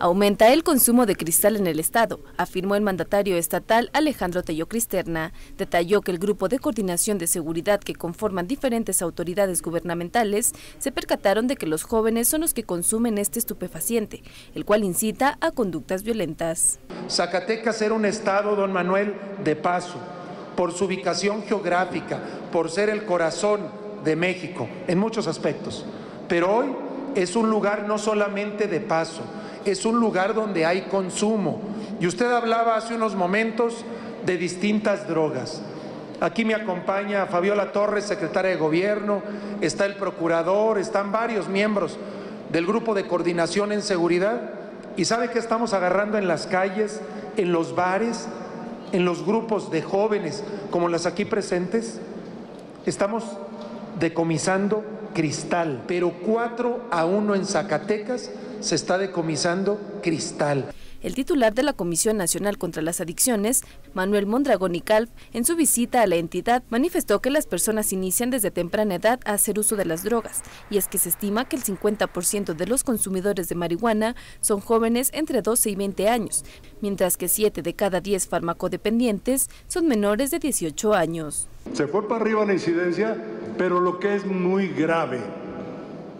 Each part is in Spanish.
Aumenta el consumo de cristal en el Estado, afirmó el mandatario estatal Alejandro Tello Cristerna. Detalló que el grupo de coordinación de seguridad que conforman diferentes autoridades gubernamentales se percataron de que los jóvenes son los que consumen este estupefaciente, el cual incita a conductas violentas. Zacatecas era un estado, don Manuel, de paso, por su ubicación geográfica, por ser el corazón de México, en muchos aspectos. Pero hoy es un lugar no solamente de paso, es un lugar donde hay consumo. Y usted hablaba hace unos momentos de distintas drogas. Aquí me acompaña Fabiola Torres, secretaria de Gobierno, está el procurador, están varios miembros del grupo de coordinación en seguridad. ¿Y sabe qué estamos agarrando en las calles, en los bares, en los grupos de jóvenes como las aquí presentes? Estamos decomisando cristal, pero cuatro a uno en Zacatecas se está decomisando cristal. El titular de la Comisión Nacional contra las Adicciones, Manuel Mondragón y Calf, en su visita a la entidad, manifestó que las personas inician desde temprana edad a hacer uso de las drogas, y es que se estima que el 50% de los consumidores de marihuana son jóvenes entre 12 y 20 años, mientras que 7 de cada 10 farmacodependientes son menores de 18 años. Se fue para arriba la incidencia, pero lo que es muy grave,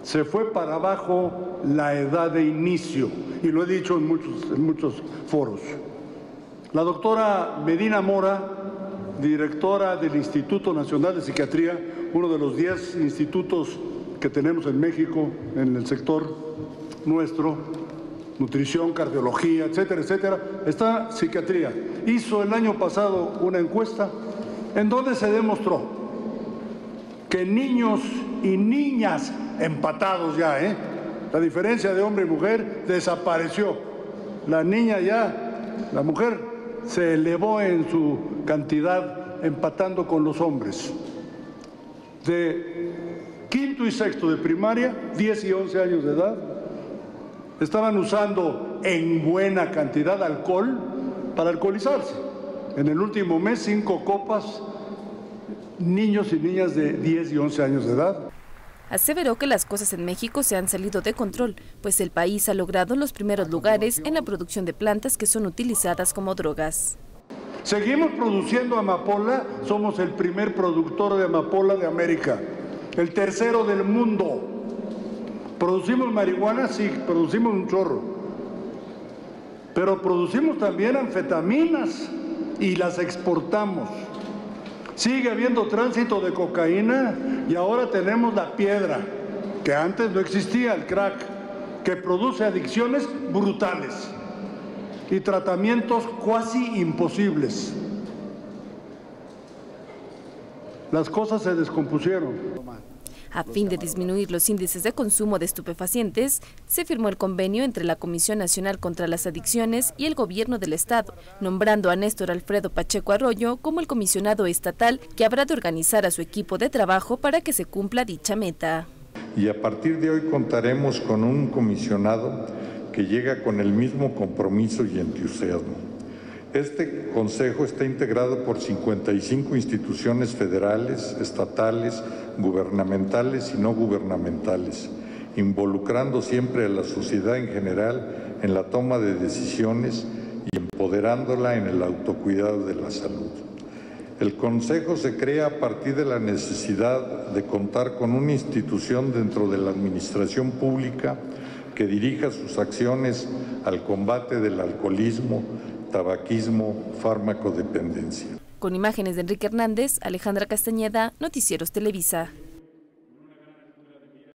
se fue para abajo la edad de inicio, y lo he dicho en muchos, en muchos foros. La doctora Medina Mora, directora del Instituto Nacional de Psiquiatría, uno de los 10 institutos que tenemos en México en el sector nuestro, nutrición, cardiología, etcétera, etcétera, está psiquiatría. Hizo el año pasado una encuesta en donde se demostró que niños y niñas empatados ya, ¿eh? La diferencia de hombre y mujer desapareció. La niña ya, la mujer se elevó en su cantidad empatando con los hombres. De quinto y sexto de primaria, 10 y 11 años de edad, estaban usando en buena cantidad alcohol para alcoholizarse. En el último mes, cinco copas, niños y niñas de 10 y 11 años de edad. Aseveró que las cosas en México se han salido de control, pues el país ha logrado los primeros lugares en la producción de plantas que son utilizadas como drogas. Seguimos produciendo amapola, somos el primer productor de amapola de América, el tercero del mundo. ¿Producimos marihuana? Sí, producimos un chorro. Pero producimos también anfetaminas y las exportamos. Sigue habiendo tránsito de cocaína y ahora tenemos la piedra, que antes no existía, el crack, que produce adicciones brutales y tratamientos cuasi imposibles. Las cosas se descompusieron. A fin de disminuir los índices de consumo de estupefacientes, se firmó el convenio entre la Comisión Nacional contra las Adicciones y el Gobierno del Estado, nombrando a Néstor Alfredo Pacheco Arroyo como el comisionado estatal que habrá de organizar a su equipo de trabajo para que se cumpla dicha meta. Y a partir de hoy contaremos con un comisionado que llega con el mismo compromiso y entusiasmo este Consejo está integrado por 55 instituciones federales, estatales, gubernamentales y no gubernamentales, involucrando siempre a la sociedad en general en la toma de decisiones y empoderándola en el autocuidado de la salud. El Consejo se crea a partir de la necesidad de contar con una institución dentro de la administración pública que dirija sus acciones al combate del alcoholismo, tabaquismo, fármaco dependencia. Con imágenes de Enrique Hernández, Alejandra Castañeda, Noticieros Televisa.